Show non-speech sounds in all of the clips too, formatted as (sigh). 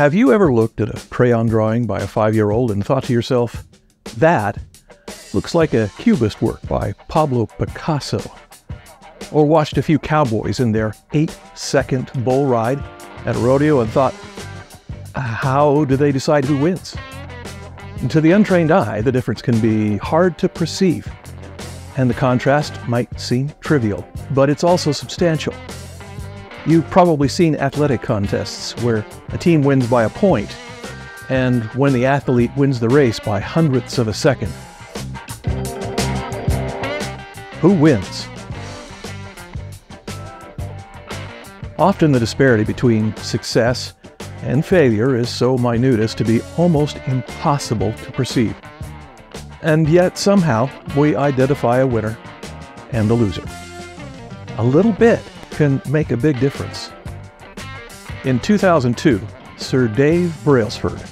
Have you ever looked at a crayon drawing by a five year old and thought to yourself, that looks like a cubist work by Pablo Picasso? Or watched a few cowboys in their eight second bull ride at a rodeo and thought, how do they decide who wins? And to the untrained eye, the difference can be hard to perceive, and the contrast might seem trivial, but it's also substantial. You've probably seen athletic contests where a team wins by a point, and when the athlete wins the race by hundredths of a second. Who wins? Often the disparity between success and failure is so minute as to be almost impossible to perceive. And yet somehow we identify a winner and a loser. A little bit can make a big difference. In 2002, Sir Dave Brailsford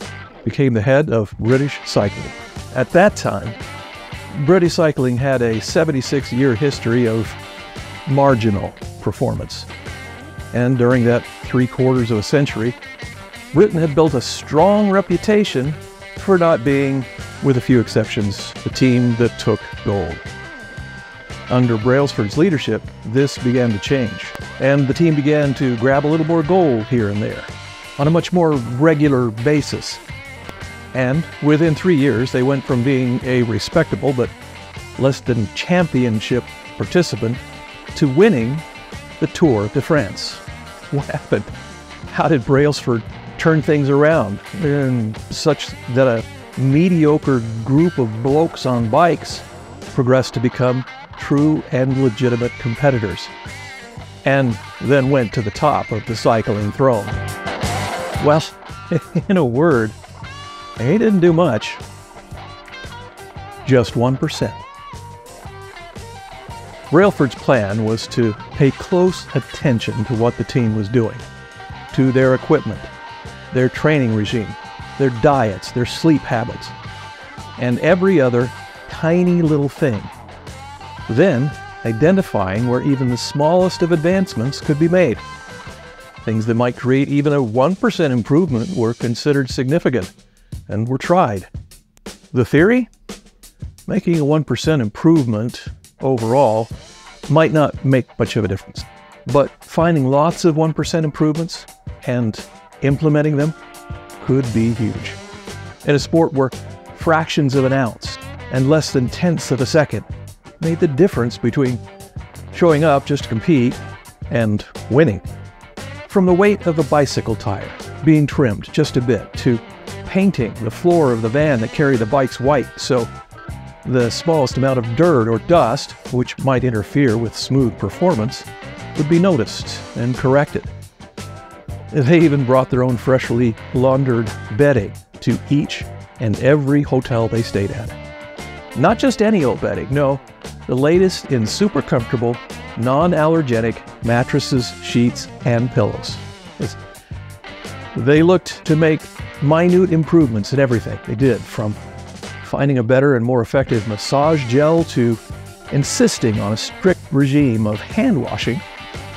became the head of British Cycling. At that time, British Cycling had a 76 year history of marginal performance and during that three quarters of a century, Britain had built a strong reputation for not being, with a few exceptions, the team that took gold. Under Brailsford's leadership, this began to change, and the team began to grab a little more gold here and there on a much more regular basis. And within three years, they went from being a respectable but less than championship participant to winning the Tour de France. (laughs) What happened? How did Brailsford turn things around and such that a mediocre group of blokes on bikes progressed to become true and legitimate competitors and then went to the top of the cycling throne? Well, (laughs) in a word, he didn't do much. Just 1%. Brailsford's plan was to pay close attention to what the team was doing, to their equipment, their training regime, their diets, their sleep habits, and every other tiny little thing. Then, identifying where even the smallest of advancements could be made. Things that might create even a 1% improvement were considered significant and were tried. The theory? Making a 1% improvement overall might not make much of a difference. But finding lots of 1% improvements and implementing them could be huge. In a sport where fractions of an ounce and less than tenths of a second made the difference between showing up just to compete and winning. From the weight of a bicycle tire being trimmed just a bit to painting the floor of the van that carried the bikes white so the smallest amount of dirt or dust, which might interfere with smooth performance, would be noticed and corrected. They even brought their own freshly laundered bedding to each and every hotel they stayed at. Not just any old bedding, no, the latest in super comfortable, non allergenic mattresses, sheets, and pillows. They looked to make minute improvements in everything they did, from finding a better and more effective massage gel to insisting on a strict regime of hand washing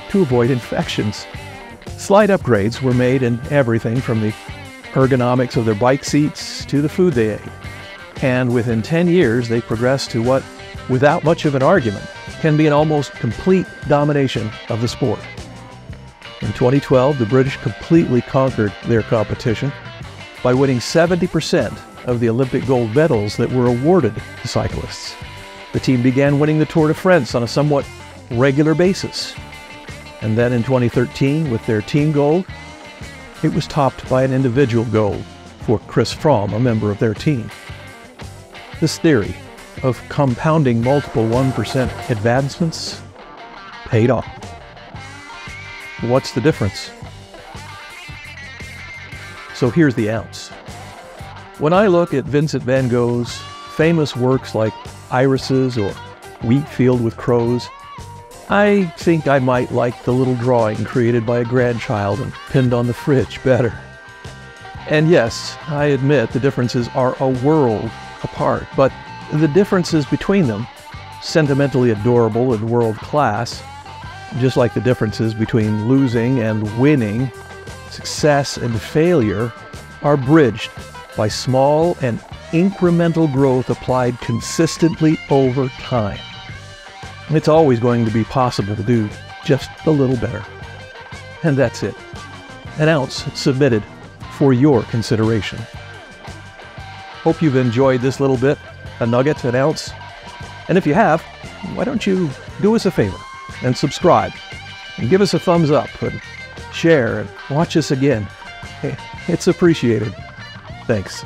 to avoid infections. Slight upgrades were made in everything from the ergonomics of their bike seats to the food they ate. And within 10 years, they progressed to what, without much of an argument, can be an almost complete domination of the sport. In 2012, the British completely conquered their competition by winning 70% of the Olympic gold medals that were awarded to cyclists. The team began winning the Tour de France on a somewhat regular basis. And then in 2013, with their team gold, it was topped by an individual gold for Chris Froome, a member of their team. This theory of compounding multiple 1% advancements paid off. What's the difference? So here's the ounce. When I look at Vincent van Gogh's famous works like Irises or Wheat Field with Crows, I think I might like the little drawing created by a grandchild and pinned on the fridge better. And yes, I admit the differences are a world apart, but the differences between them, sentimentally adorable and world class, just like the differences between losing and winning, success and failure are bridged by small and incremental growth applied consistently over time. It's always going to be possible to do just a little better. And that's it. An ounce submitted for your consideration. Hope you've enjoyed this little bit, a nugget, an ounce. And if you have, why don't you do us a favor and subscribe and give us a thumbs up and share and watch us again. It's appreciated. Thanks.